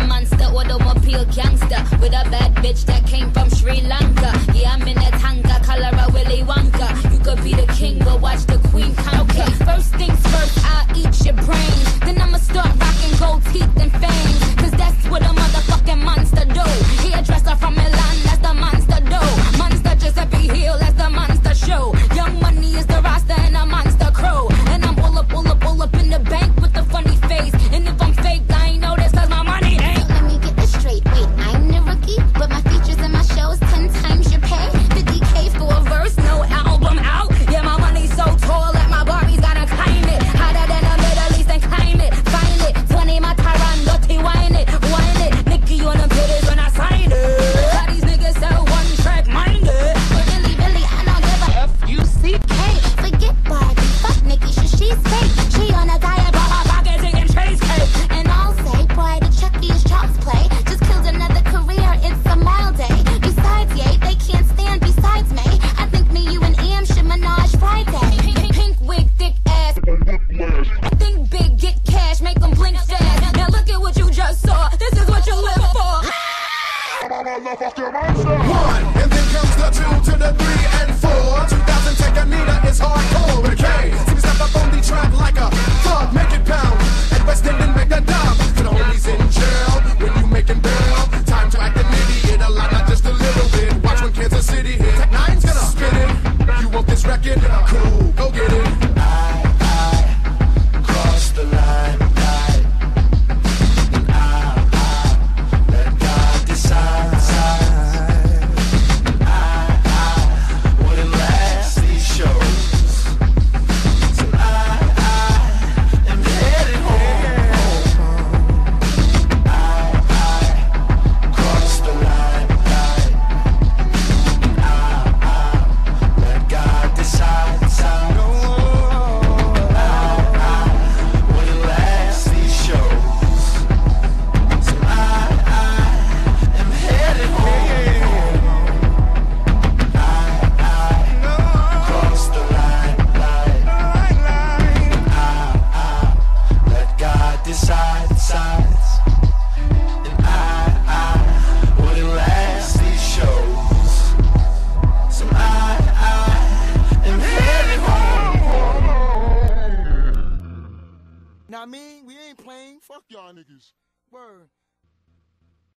a monster, although a peel gangster. With a bad bitch that came from Sri Lanka. Yeah, I'm in a tanga, color motherfucking monster. One, and then comes the two to the three and four. 2010 Anita is hardcore. Now I mean, we ain't playing. Fuck y'all niggas. Word.